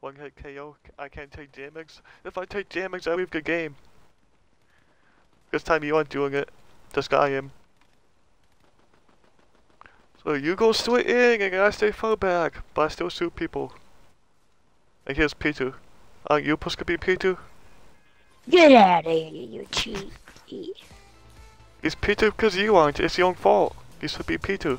One hit KO. I can't take damage. If I take damage, I leave the game. This time you aren't doing it. This guy am. So you go straight in and I stay far back, but I still shoot people. And here's Peter. Aren't uh, you supposed to be Peter? Get out of here, you cheat. It's Peter because you aren't. It's your own fault. You should be Peter.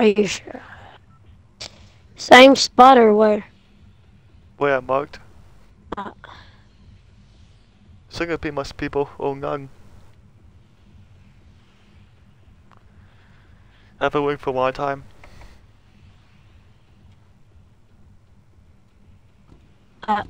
Are you sure? Same spot or where? Where I marked. Uh, So gonna be most people or none. Been waiting for long time. uh,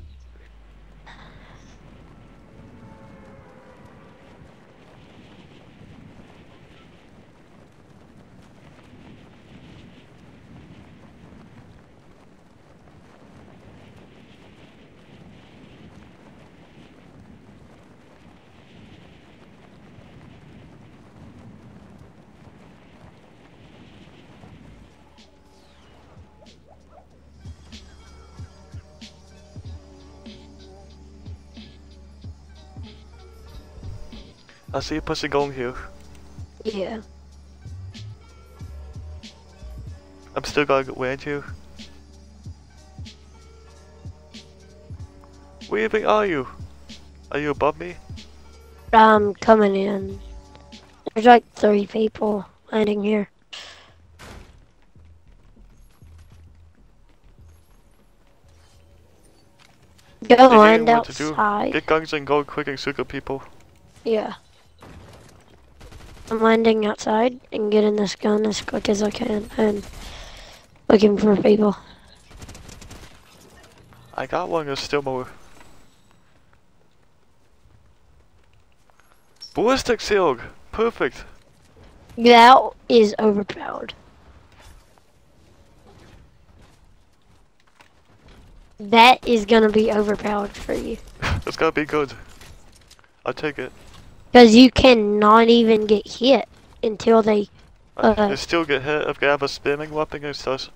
I see a pussy going here. yeah. I'm still gonna get land here. Where even are you? Are you above me? I'm coming in. There's like three people landing here. Go land didn't know what to do. outside. Get guns and go quick and shoot the people. Yeah. I'm landing outside and getting this gun as quick as I can and looking for people. I got one, there's still more. Ballistic shield! Perfect! That is overpowered. That is gonna be overpowered for you. That's gotta be good. I'll take it. Because you cannot even get hit until they, Uh, they still get hit if they have a spamming weapon and stuff.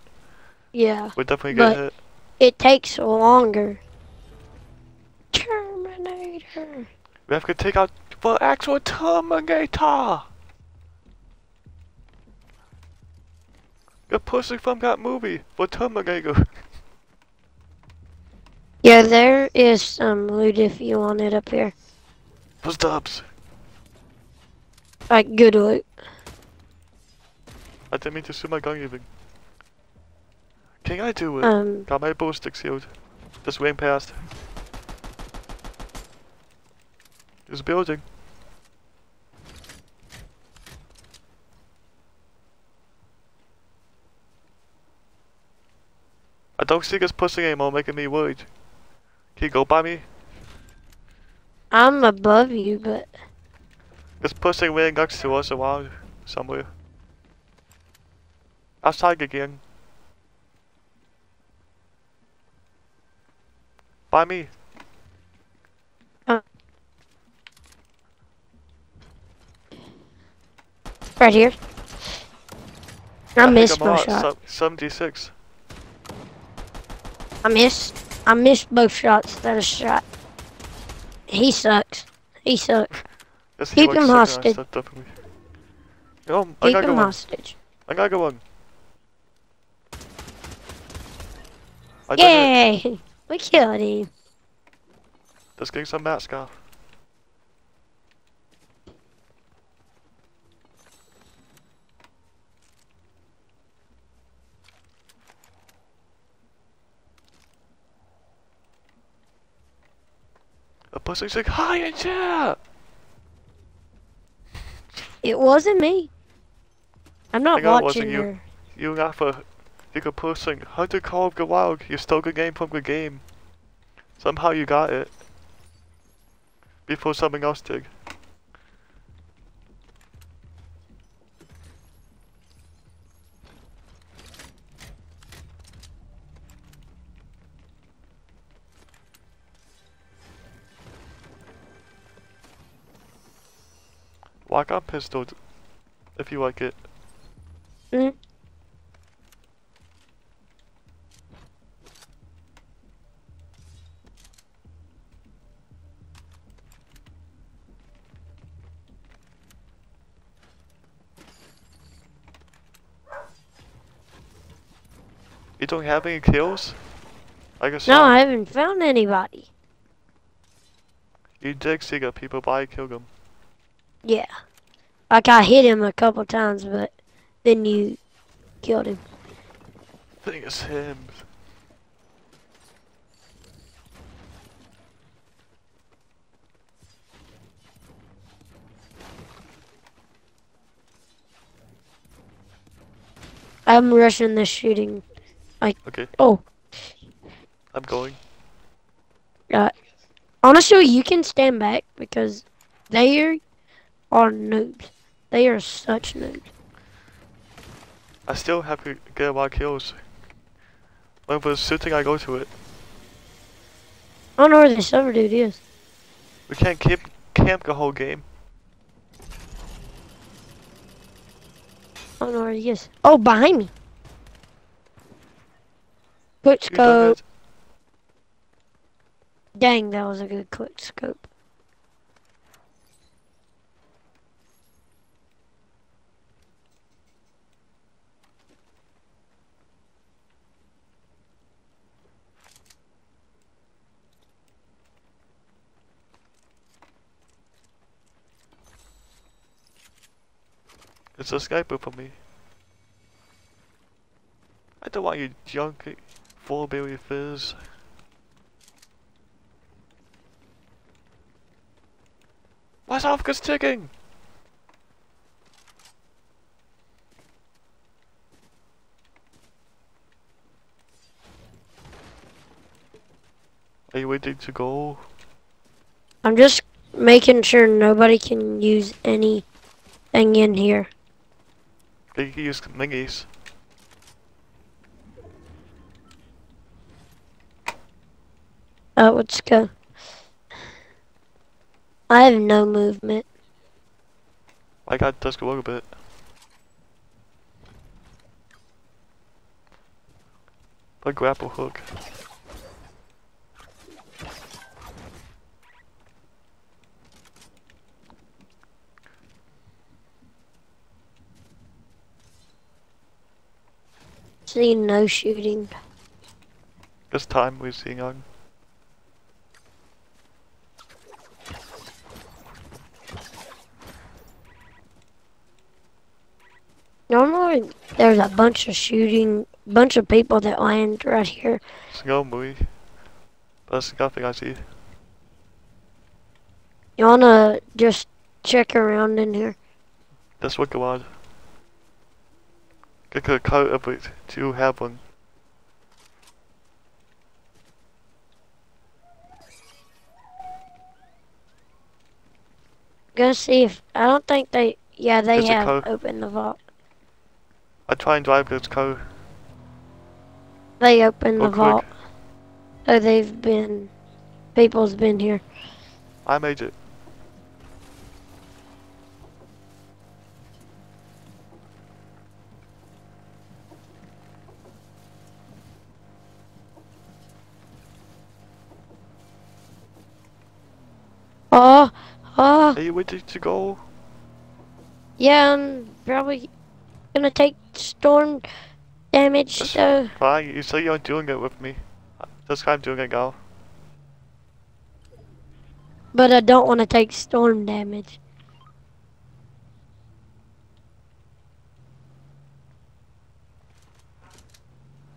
yeah. We definitely get hit. It takes longer. Terminator. We have to take out the actual Terminator! The pussy from that movie, the Terminator. Yeah, there is some loot if you want it up here. The stubs. Like good loot. I didn't mean to shoot my gun even. Can I do it? Um, Got my ballistic shield. Just ran past. There's a building. I don't see this pushing anymore, making me worried. Can you go by me? I'm above you, but This pushing right next to us a while, somewhere. Outside again. By me. right here. I, hit missed both shots. 76. I missed. I missed both shots that I shot. He sucks. He sucks. Yes, Keep him hostage. Yo, I Keep gotta him go on. hostage. I gotta go on. I. Yay! We killed him. Let's get some mask off. A pussy's like, hi chat! It wasn't me. I'm not it watching you. her. You got for you could posting Hunter Call of the Wild, you stole the game from the game. Somehow you got it. Before something else did. I got pistol if you like it. Mm. You don't have any kills? I guess No. I haven't found anybody. You did see the people, but I killed them. Yeah. Like I hit him a couple times, but then you killed him. I think it's him. I'm rushing the shooting. I okay, Oh, I'm going. Uh, honestly, you can stand back because they are, are noobs. They are such noobs. I still have to get my kills. When we're shooting, I go to it. I don't know where this other dude is. We can't keep camp the whole game. I don't know where he is. Oh, behind me. Quick scope. Dang, that was a good quick scope. It's a sniper for me. I don't want you junk full berry fizz. Why is Africa's ticking? Are you waiting to go? I'm just making sure nobody can use anything in here. You can use minis. Uh, let's go. I have no movement. I got just a little bit. A grapple hook. See no shooting. This time we're seeing on. Normally, there's a bunch of shooting, bunch of people that land right here. Snow movie. That's nothing I see. You wanna just check around in here? That's what go on. Get a cut of it to have one. Go see if I don't think they. Yeah, they There's have opened the vault. I try and drive this car. They opened the vault. Oh, they've been. People's been here. I made it. Oh, Are you ready to go? yeah. I'm probably gonna take storm damage. That's So Fine, you say you're doing it with me. That's why I'm doing it now. but I don't want to take storm damage.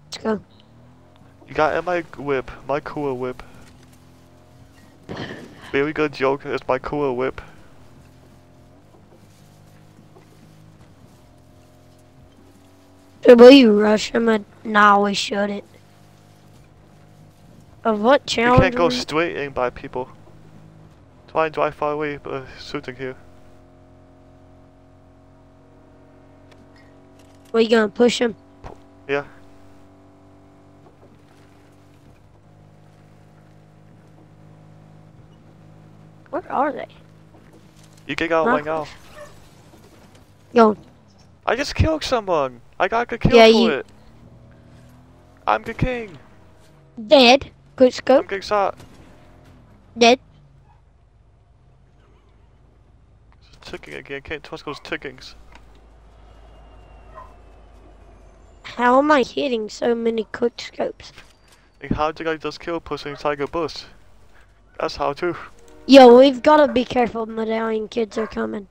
Let's go. You got in my whip, my cool whip. Very good joke, it's my cooler whip. Will you rush him? Uh, Nah, we shouldn't. Of what challenge? You can't go we- straight in by people. Try and drive far away, but shooting here. we gonna push him? Yeah. Where are they? You get out Huh? Go. I just killed someone. I got a kill Yeah, for you- it. I'm the king. Dead. I'm scope. getting shot. Dead. It's ticking again. Can't trust those tickings. How am I hitting so many quick scopes? And how did I just kill pushing a bus? That's how too. Yo, we've got to be careful. Medallion kids are coming.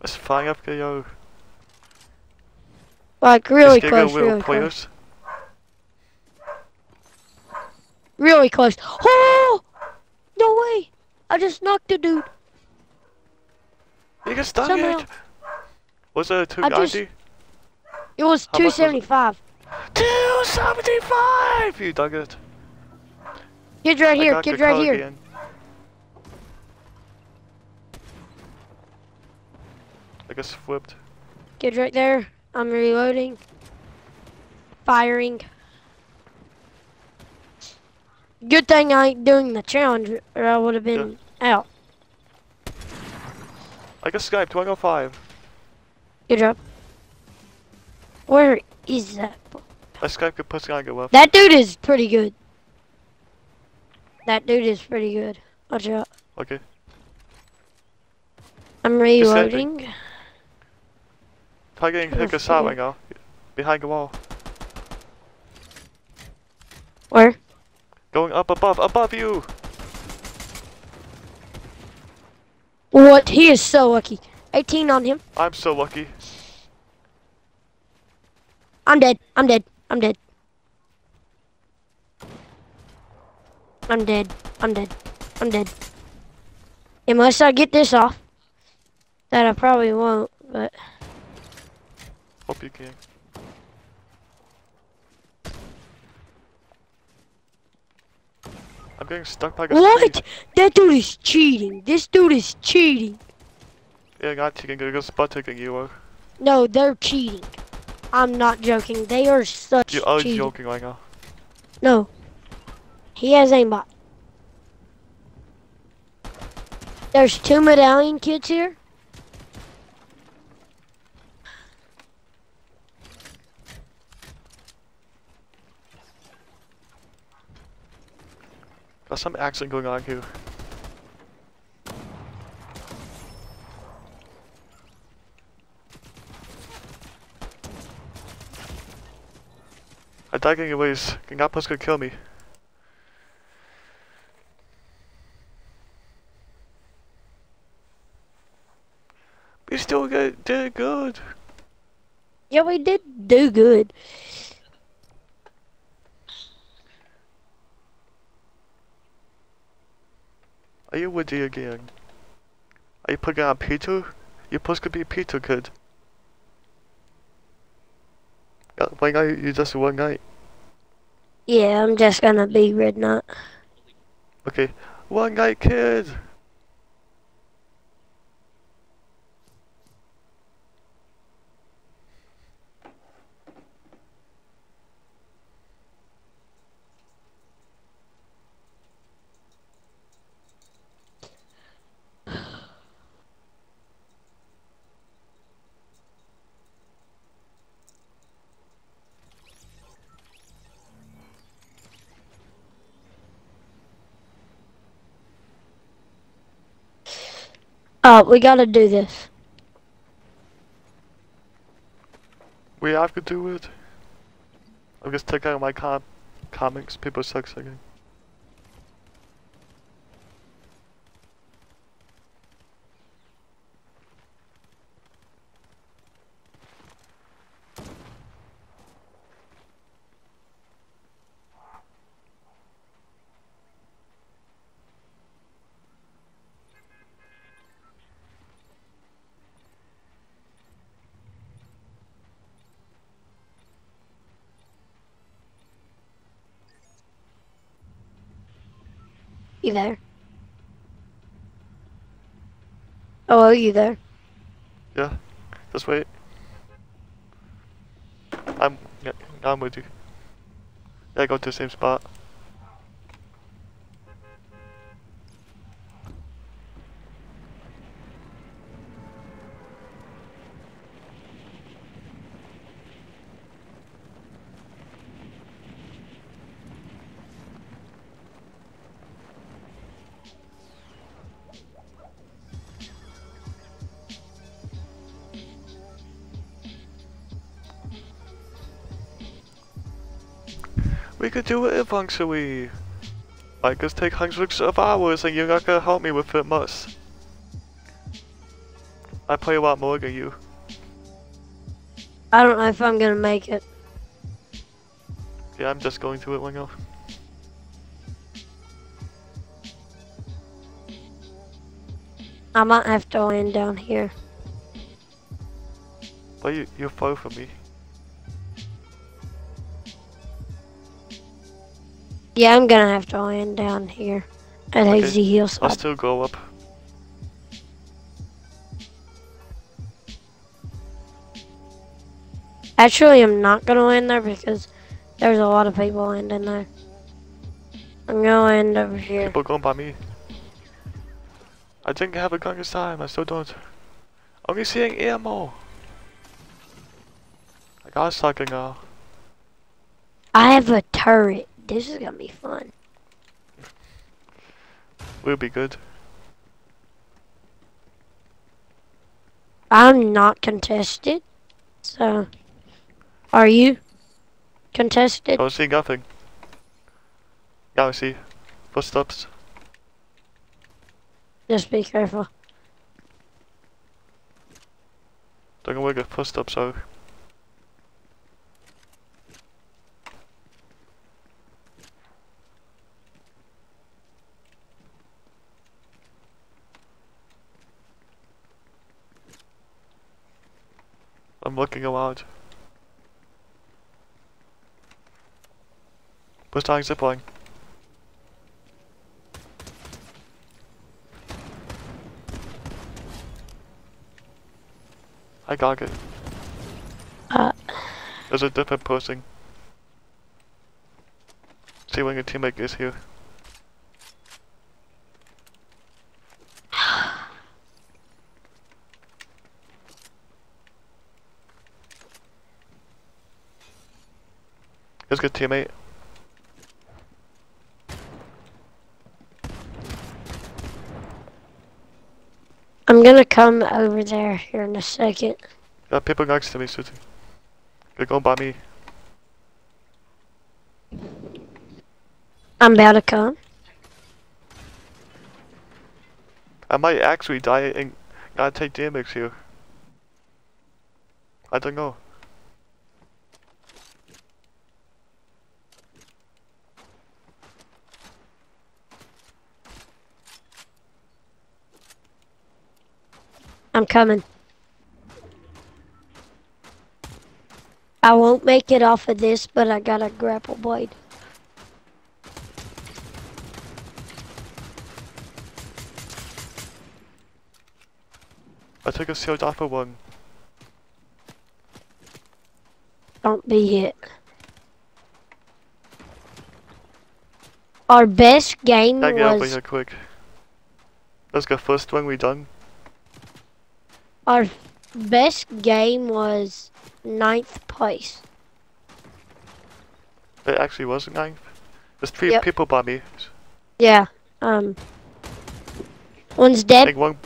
Let's flying up yo. Uh, like really close, real really close, players. really close. Oh! No way! I just knocked a dude. You can stun Somehow- it. Was it I just- 290? It was How much was it? 275. 275! You dug it. Kids right I here, kids right here. again. I guess flipped. Kids right there. I'm reloading. Firing. Good thing I ain't doing the challenge or I would have been out. I guess Skype 205. Good job. Where is that? I Skype could push on go up. That dude is pretty good. That dude is pretty good. Watch out. Okay. I'm reloading. Trying hit to a shot figure- right now. Behind the wall. Where? Going up above, above you! What? He is so lucky. 18 on him. I'm so lucky. I'm dead. I'm dead. I'm dead. I'm dead. I'm dead. I'm dead. Unless I get this off. That I probably won't, but Hope you can. I'm getting stuck by a What? tree. That dude is cheating. This dude is cheating. Yeah, not chicken, just butt taking you are. No, they're cheating. I'm not joking. They are such You are cheating. joking right now. No. He has aimbot. There's two medallion kids here. There's some accident going on here. Getting ways. Gangapa's gonna kill me. We still get, did good. Yeah, we did do good. Are you with you again? Are you putting on Peter? You're supposed to be Peter kid. Uh, Why not you just one night? Yeah, I'm just gonna be red knot. Okay, one night kid. We gotta do this. We have to do it. I'm just taking out my com comics. People suck again. You there? Oh, are you there? Yeah, just wait. I'm yeah, I'm with you. Yeah, go to the same spot. We could do it eventually. Might just take hundreds of hours and you're not gonna help me with it much. I play a lot more than you. I don't know if I'm gonna make it. Yeah, I'm just going through it now. I might have to land down here. But you, you're far from me. Yeah, I'm gonna have to land down here at Okay. Hazy I'll still go up. Actually, I'm not gonna land there because there's a lot of people landing there. I'm gonna land over here. People going by me. I didn't have a gun this time, I still don't. Only seeing ammo. I got a shotgun now. I have a turret. This is gonna be fun. We'll be good. I'm not contested, so are you contested? I see nothing. Now I see. Footsteps. Just be careful. Don't know where the footsteps are. I'm looking a around. Push down zipline. I got it. Uh, There's a different posting. See when your teammate is here. Good teammate. I'm gonna come over there here in a second. Got people next to me shooting. They're going by me. I'm about to come. I might actually die and gotta take damage here. I don't know. I'm coming. I won't make it off of this, but I got a grapple blade. I took a off of one. Don't be hit. Our best game over was here quick. Let's go first one we done. Our best game was ninth place. It actually wasn't ninth. There's three Yep. people by me. Yeah. Um. One's I dead. think one,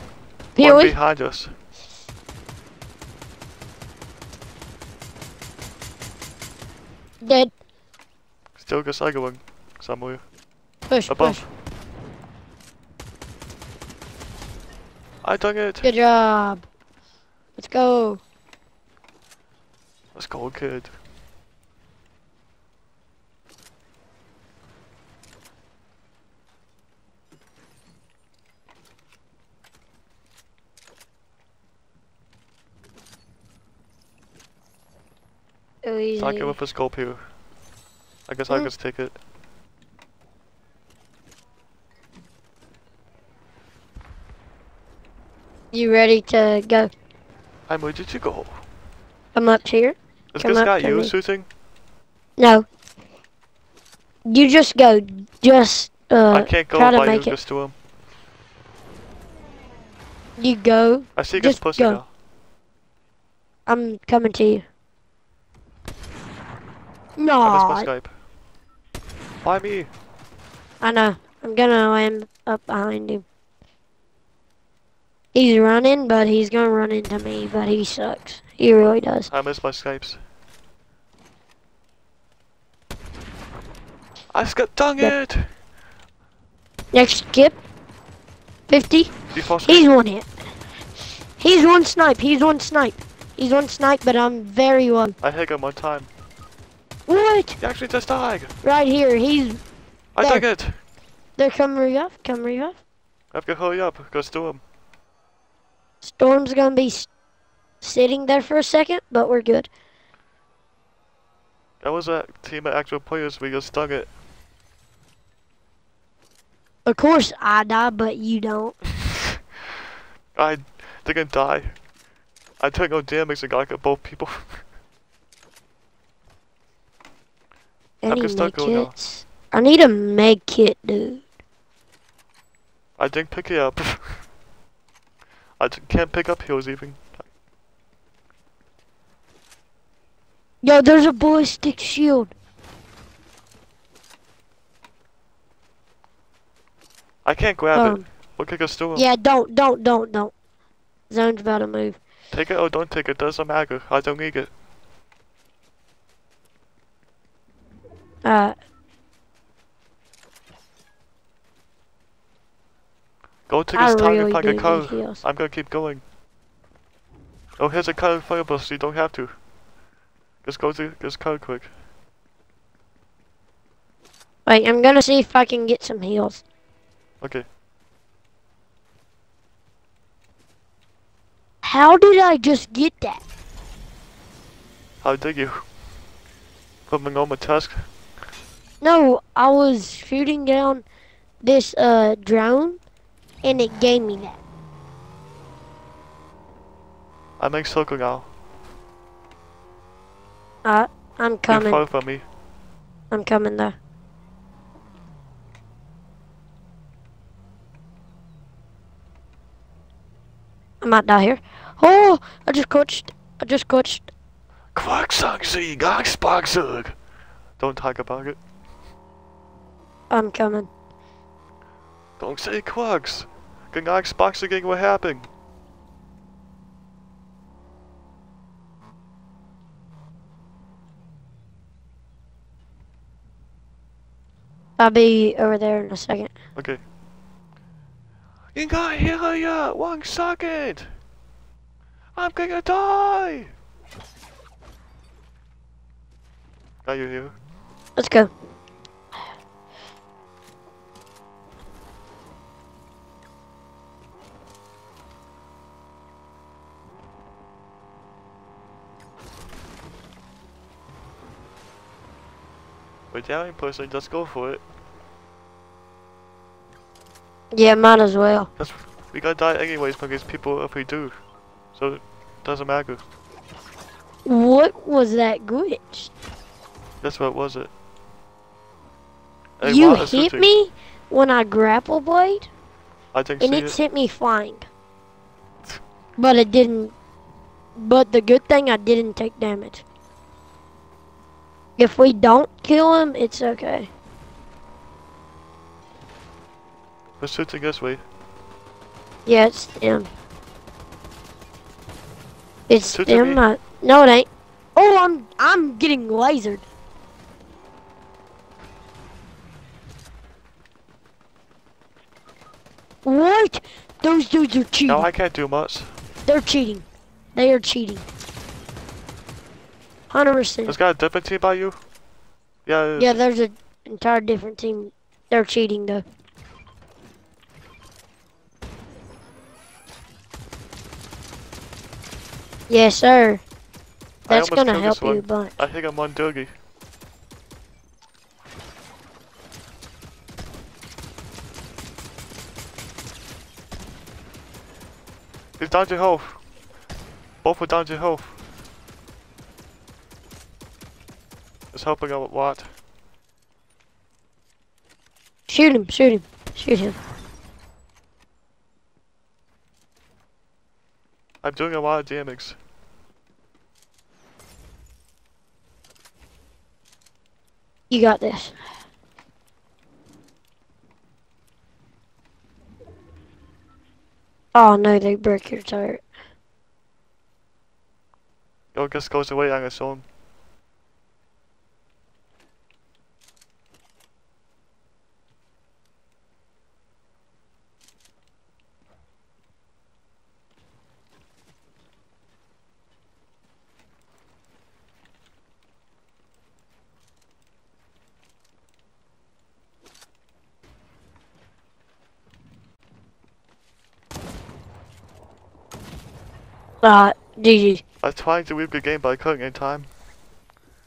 Here one we behind us. dead. Still got second one somewhere. Push, Above. push. I done it. Good job. Let's go. Let's go, kid. Easy. Not good with a scope here. I guess I Mm. just take it. You ready to go? I'm ready to go. Come up here. Is Come this guy you me. shooting? No. You just go. Just I uh, can't go try to you make it. to him. You go. I see this Just pussy go. now. I'm coming to you. No. I missed my snipe. Why me? I know. I'm gonna land up behind him. He's running, but he's gonna run into me. But he sucks. He really does. I missed my snipes. I dang Yep. it! Next skip. 50. Default He's one hit. He's one snipe. He's one snipe. He's one snipe, but I'm very low. I hit him one time. What? He actually just died! Right here. He's. I There. dang it! They're coming. Come reoff. I have got to hurry up, go steal him. Storm's gonna be sitting there for a second, but we're good. That was a team of actual players, we just stung it. Of course I die, but you don't. I didn't die. I took no damage and got at both people. Any just start med going kits? I need a med kit, dude. I didn't pick it up. I can't pick up heals even. Yo, there's a ballistic shield. I can't grab it. Um, Look like a store. yeah, don't, don't, don't, don't. Zone's about to move. Take it or don't take it, doesn't matter. I don't need it. Uh, Go to I this town really and a car. I'm gonna keep going. Oh, here's a car in front of us, you don't have to. Just go to this car quick. Wait, I'm gonna see if I can get some heals. Okay. How did I just get that? How did you? From a normal task? No, I was shooting down this uh drone, and it gave me that. I make circle now. Uh, I'm You're coming. far from me. I'm coming there. I might die here. Oh, I just coached. I just coached. Quacksug, Gagsboxug! Don't talk about it. I'm coming. Don't say quacks. Gagsboxing what happened? I'll be over there in a second. Okay. You got here ya! One second! I'm gonna die! Are you here? Let's go. Down person, just go for it. Yeah, might as well. That's, we gotta die anyways these people if we do. So it doesn't matter. What was that glitch? That's what was it. Hey, you hit me when I grapple blade, I didn't and it. sent me flying. But it didn't. But the good thing, I didn't take damage. If we don't kill him, it's okay. We're shooting this way. Yeah, it's them. It's at them. Not, no, it ain't. Oh, I'm I'm getting lasered. What? Those dudes are cheating. Now I can't do much. They're cheating. They are cheating. Hundred percent. There's got a different team by you? Yeah. Yeah, there's an entire different team. They're cheating though. Yes, sir. I That's gonna help you a bunch. I think I'm on Doogie. He's down to health. Both are down to health. It's helping out a lot. Shoot him! Shoot him! Shoot him! I'm doing a lot of damage. You got this. Oh no, they broke your turret. It just goes away on its own. Uh, GG. I trying to win the game, but I couldn't in time.